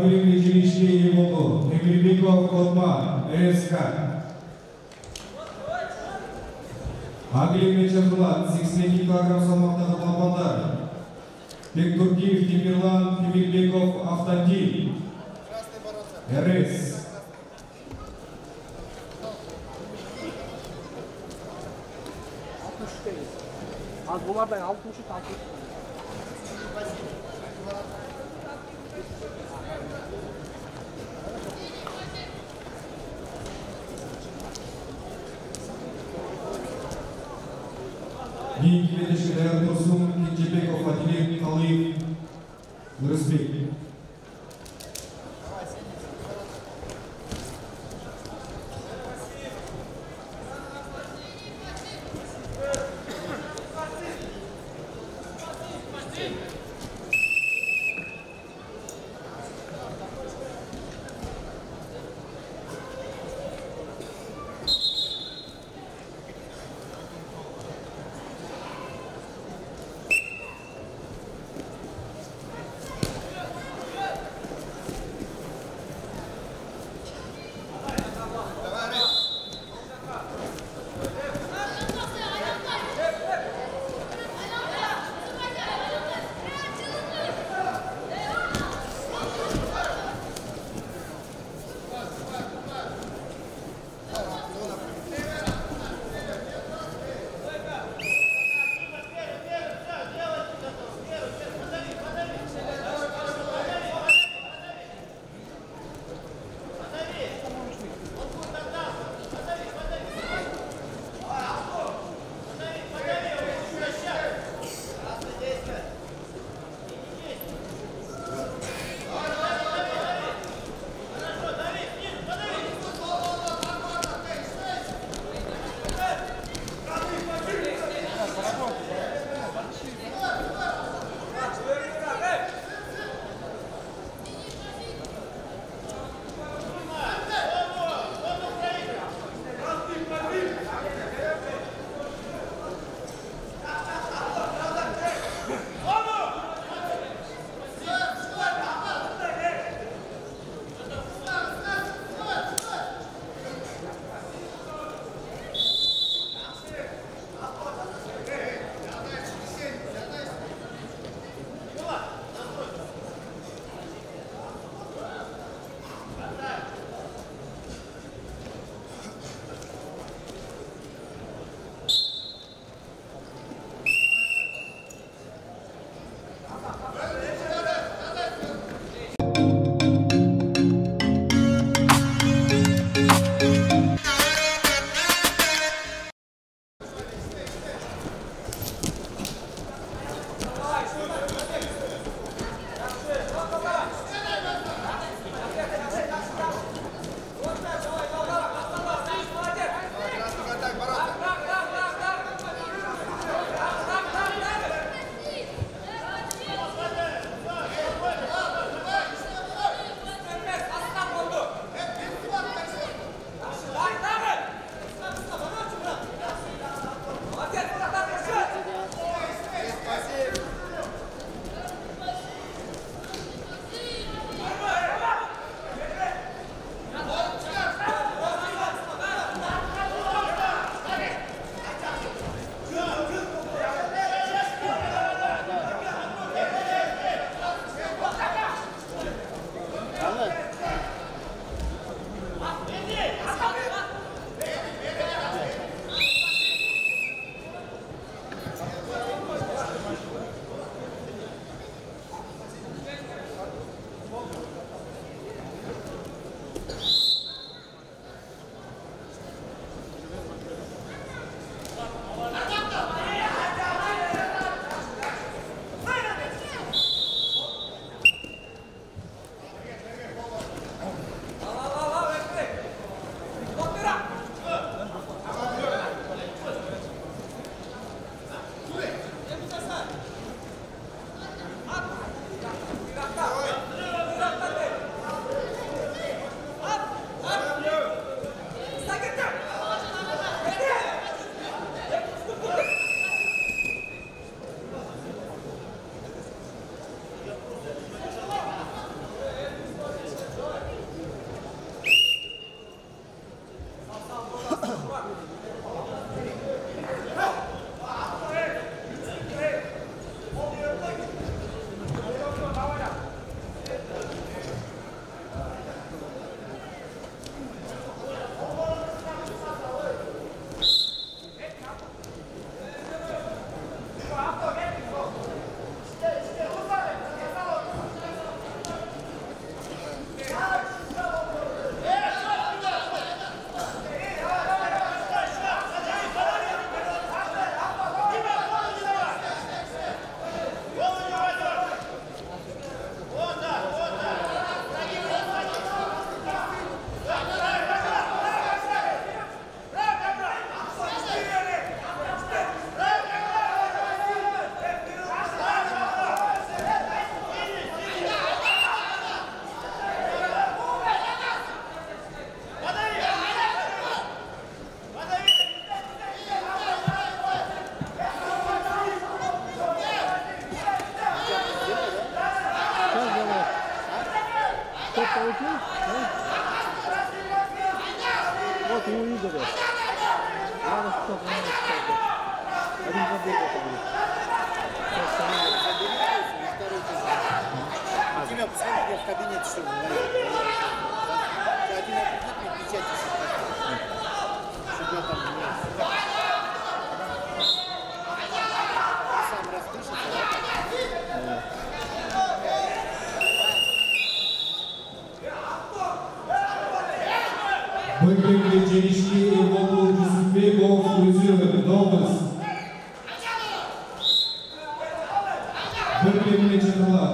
Павелин училище Емолу, Темирбеков Котма, РСК. Англия Мечахлад, 82 килограмм салмақтағы балбандар. Бектуркиев Темирлан, Темирбеков Автандин. РС. Az bunlardan altmış üç Дейін келеді шедаят тұрсын, Кенжебеков, Адилет, Қалиев, Нұрысбек. Вот, его видели. Надо что-то, надо что-то. Один забег это будет. Сейчас самое. Тебя посмотри, в кабинете что говорит. Bıktık geçerişi